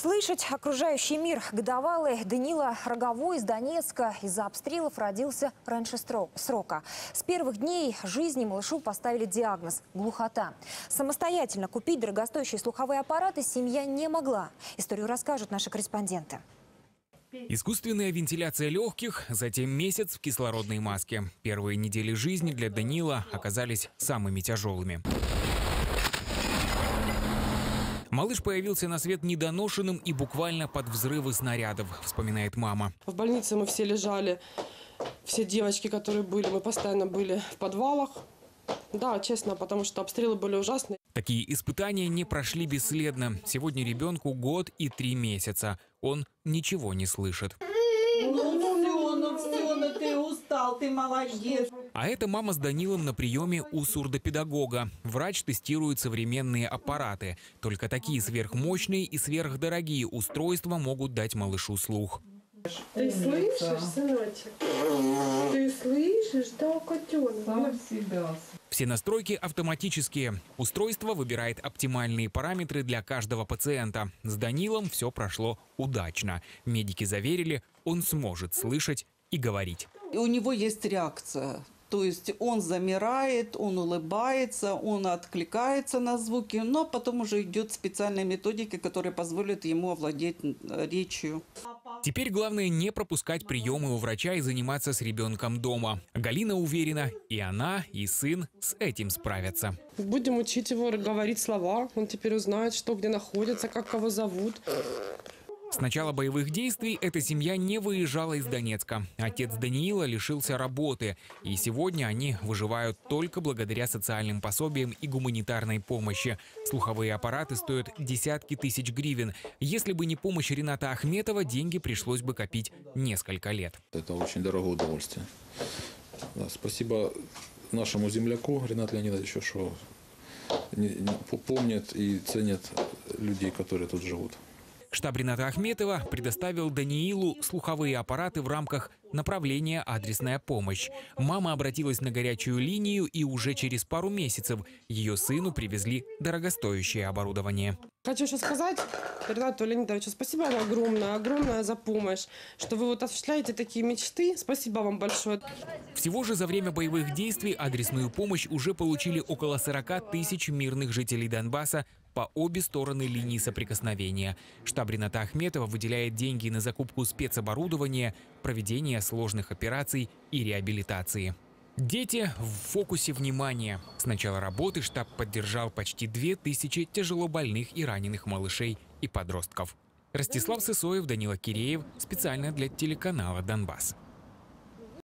Слышать окружающий мир. Годовалый Данила Роговой из Донецка из-за обстрелов родился раньше срока. С первых дней жизни малышу поставили диагноз – глухота. Самостоятельно купить дорогостоящие слуховые аппараты семья не могла. Историю расскажут наши корреспонденты. Искусственная вентиляция легких, затем месяц в кислородной маске. Первые недели жизни для Данила оказались самыми тяжелыми. Малыш появился на свет недоношенным и буквально под взрывы снарядов, вспоминает мама. В больнице мы все лежали, все девочки, которые были, мы постоянно были в подвалах. Да, честно, потому что обстрелы были ужасные. Такие испытания не прошли бесследно. Сегодня ребенку год и три месяца. Он ничего не слышит. Ну все, ну все, ну ты устал, ты молодец. А это мама с Данилом на приеме у сурдопедагога. Врач тестирует современные аппараты. Только такие сверхмощные и сверхдорогие устройства могут дать малышу слух. Ты слышишь, сыночек? Ты слышишь, да, котенок? Сам себя. Все настройки автоматические. Устройство выбирает оптимальные параметры для каждого пациента. С Данилом все прошло удачно. Медики заверили, он сможет слышать и говорить. И у него есть реакция. То есть он замирает, он улыбается, он откликается на звуки, но потом уже идет специальные методики, которые позволят ему овладеть э, речью. Теперь главное не пропускать приемы у врача и заниматься с ребенком дома. Галина уверена, и она, и сын с этим справятся. Будем учить его говорить слова. Он теперь узнает, что где находится, как кого зовут. С начала боевых действий эта семья не выезжала из Донецка. Отец Даниила лишился работы, и сегодня они выживают только благодаря социальным пособиям и гуманитарной помощи. Слуховые аппараты стоят десятки тысяч гривен. Если бы не помощь Рената Ахметова, деньги пришлось бы копить несколько лет. Это очень дорогое удовольствие. Да, спасибо нашему земляку Ренату Леонидовичу, что помнит и ценит людей, которые тут живут. Штаб Рената Ахметова предоставил Даниилу слуховые аппараты в рамках направления «Адресная помощь». Мама обратилась на горячую линию, и уже через пару месяцев ее сыну привезли дорогостоящее оборудование. Хочу еще сказать Ренату Леонидовичу спасибо вам огромное, огромное за помощь, что вы вот осуществляете такие мечты. Спасибо вам большое. Всего же за время боевых действий адресную помощь уже получили около 40 тысяч мирных жителей Донбасса по обе стороны линии соприкосновения. Штаб Рената Ахметова выделяет деньги на закупку спецоборудования, проведение сложных операций и реабилитации. Дети в фокусе внимания. С начала работы штаб поддержал почти 2000 тяжело больных и раненых малышей и подростков. Ростислав Сысоев, Данила Киреев. Специально для телеканала «Донбасс».